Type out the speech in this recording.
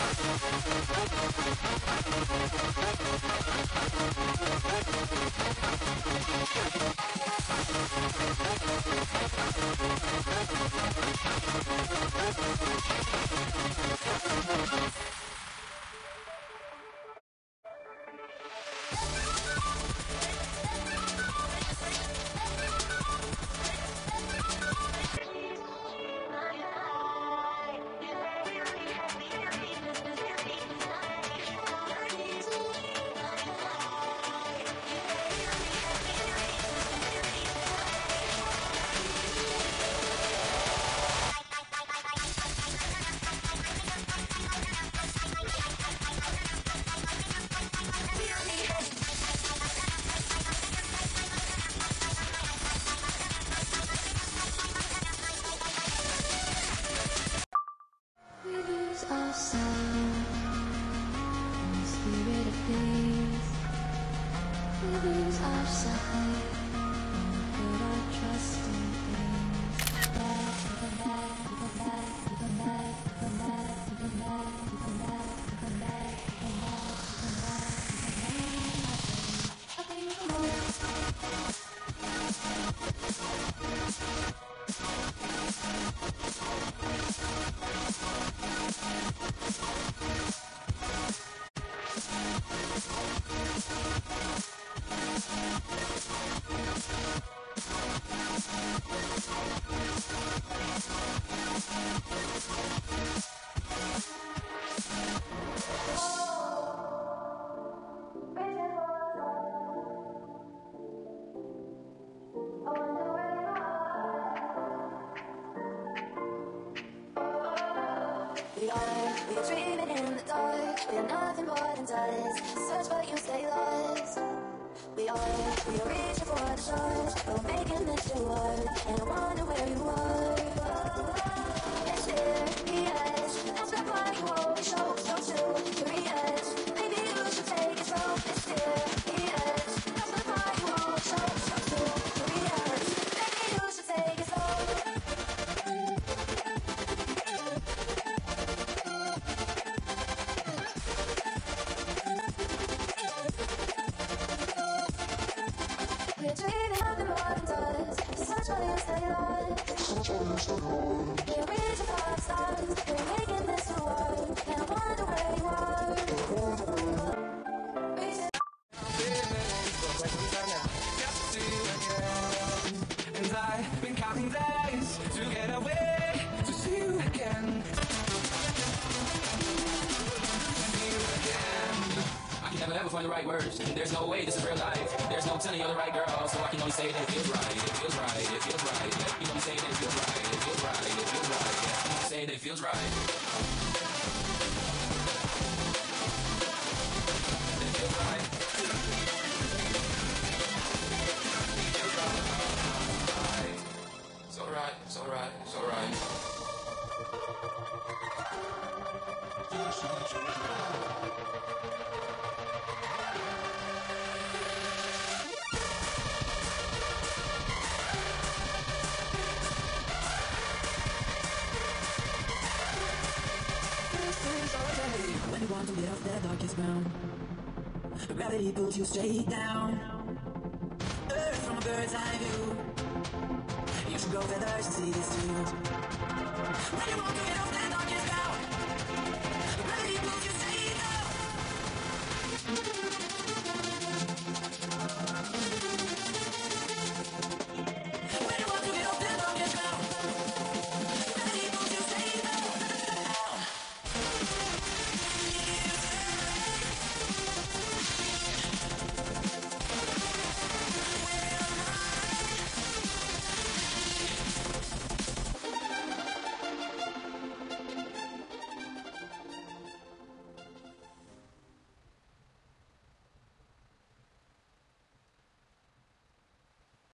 We We lose our We are, we are dreaming in the dark. We are nothing more than dust. Search but you stay lost. We are, we are reaching for the stars. We're making this your world. And I wonder where you are. Never ever find the right words. There's no way this is real life. There's no telling you're the right girl, so I can only say that it feels right. It feels right. It feels right. You only say that it feels right. It feels right. It feels right. Yeah. I can only say that it feels right. Want to get off that darkest ground, gravity pulls you straight down. Earth from a bird's eye view. You should go feathers and see this too. When you off